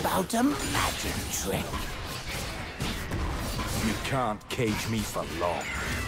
about a magic trick. You can't cage me for long.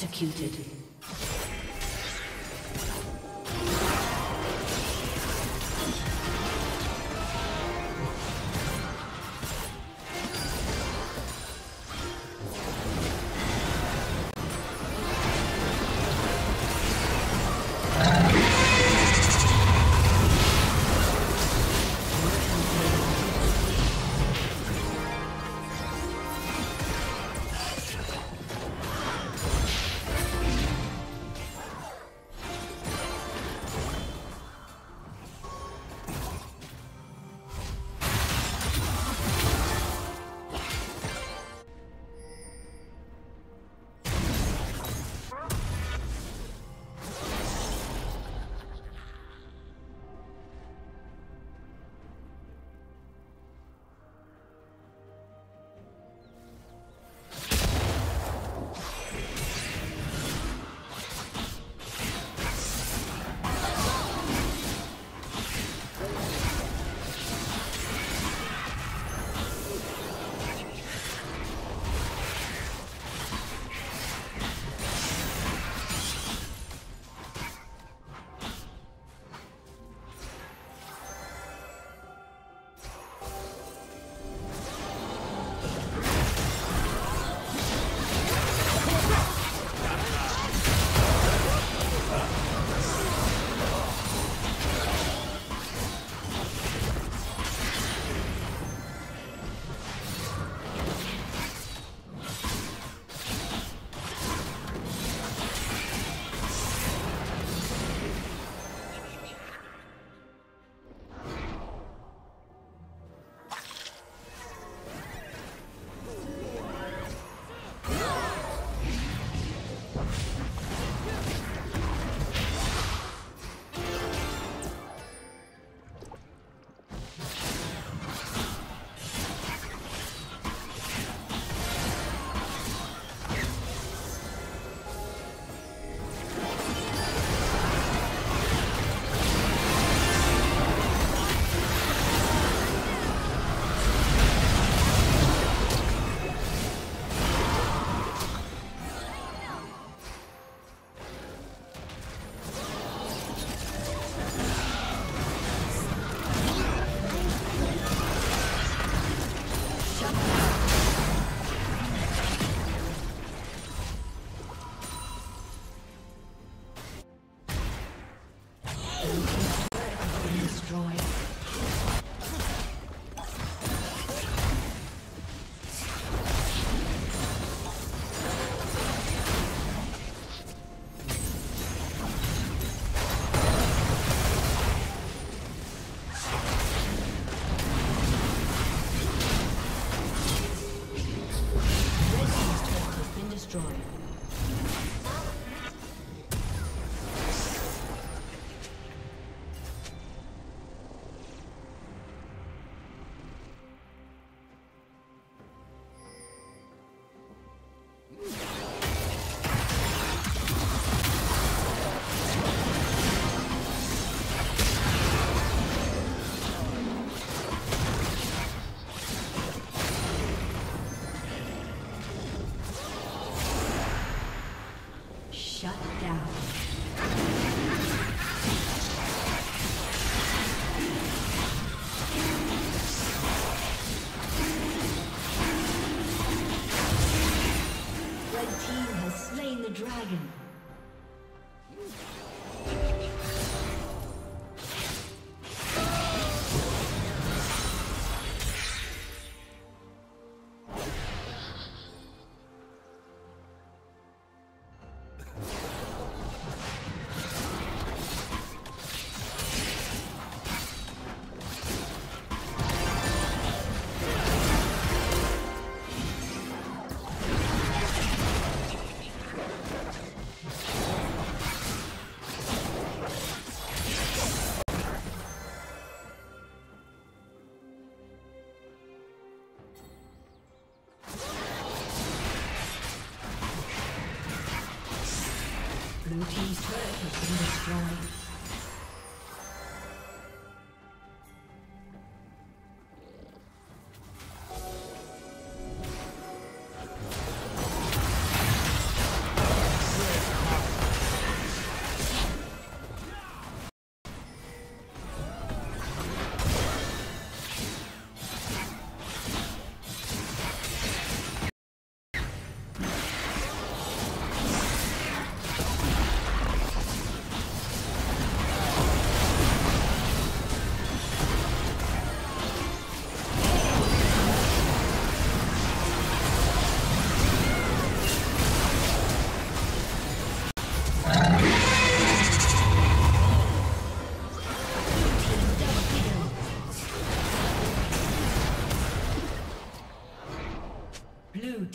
Executed.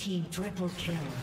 Team triple kill.